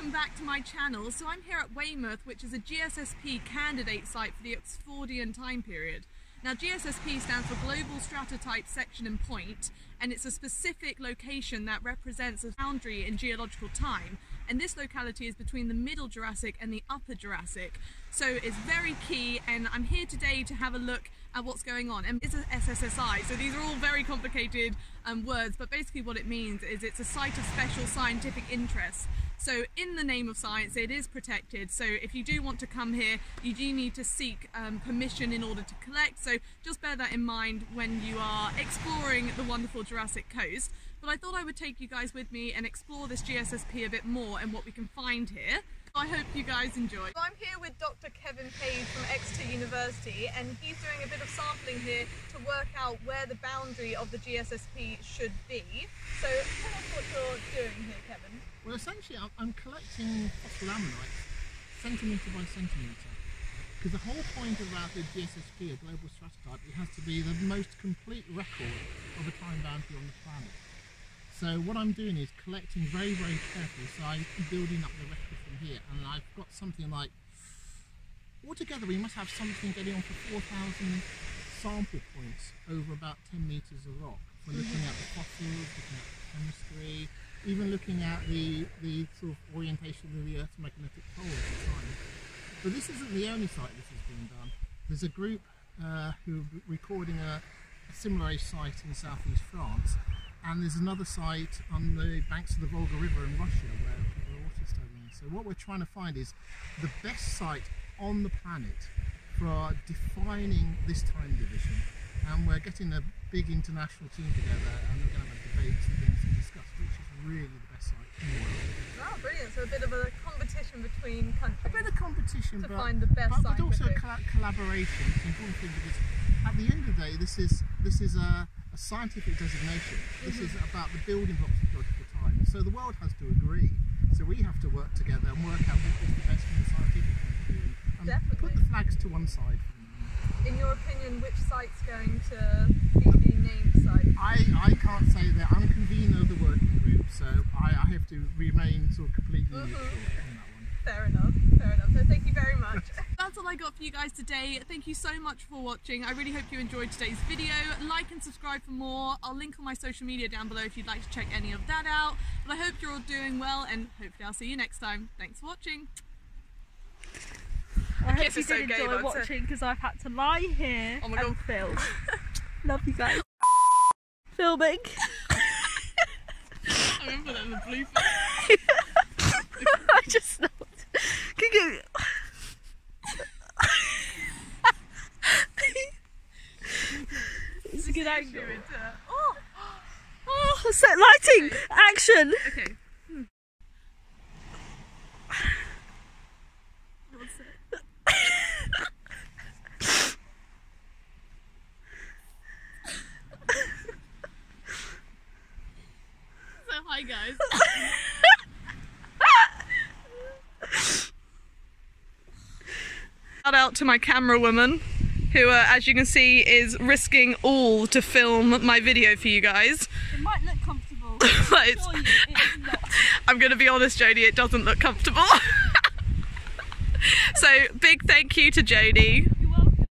welcome back to my channel. So I'm here at Weymouth, which is a GSSP candidate site for the Oxfordian time period. Now GSSP stands for Global Stratotype Section and Point, and it's a specific location that represents a boundary in geological time. And this locality is between the Middle Jurassic and the Upper Jurassic. So it's very key, and I'm here today to have a look at what's going on. And it's a SSSI, so these are all very complicated um, words, but basically what it means is it's a site of special scientific interest. So in the name of science, it is protected. So if you do want to come here, you do need to seek um, permission in order to collect. So just bear that in mind when you are exploring the wonderful Jurassic coast. But I thought I would take you guys with me and explore this GSSP a bit more and what we can find here. I hope you guys enjoy. So I'm here with Dr. Kevin Page from Exeter University and he's doing a bit of sampling here to work out where the boundary of the GSSP should be. So tell us what you're doing here, Kevin. Well, essentially, I'm collecting fossil ammonite centimetre by centimetre. Because the whole point about the GSSP, a global stratotype, it has to be the most complete record of a time boundary on the planet. So what I'm doing is collecting very, very carefully. So I'm building up the record from here. And I've got something like, altogether we must have something getting on for 4,000 sample points over about 10 metres of rock. We're looking at the fossils, looking at the chemistry, even looking at the, the sort of orientation of the Earth's magnetic pole at the time. But this isn't the only site this is being done. There's a group uh, who are recording a, a similar site in southeast France and there's another site on the banks of the Volga River in Russia where people are also studying. So what we're trying to find is the best site on the planet for defining this time division. And we're getting a big international team together and we're going to have debates and things and discuss which is really the best site in the world. Oh, brilliant. So a bit of a competition between countries. A bit of competition, to but, find the best but, but also with it. colla collaboration. It's an important thing because at the end of the day, this is this is a, a scientific designation. This mm -hmm. is about the building blocks of geological time. So the world has to agree. So we have to work together and work out what is the best from the scientific point of view and Definitely. put the flags to one side. In your opinion, which site's going to be the named site? I, I can't say that. I'm convener of the working group, so I, I have to remain sort of completely mm -hmm. neutral on that one. Fair enough, fair enough. So thank you very much. That's all I got for you guys today. Thank you so much for watching. I really hope you enjoyed today's video. Like and subscribe for more. I'll link all my social media down below if you'd like to check any of that out. But I hope you're all doing well and hopefully I'll see you next time. Thanks for watching. I hope you did enjoy watching because I've had to lie here oh my and film. Love you guys. Filming. I remember that in the blooper. I just snapped. Can you... it's a good angle. Oh, oh, set lighting, action. Okay. So Hi guys. Shout out to my camera woman who, uh, as you can see, is risking all to film my video for you guys. It might look comfortable, but it's, you, it not. I'm going to be honest, Jodie, it doesn't look comfortable. so, big thank you to Jodie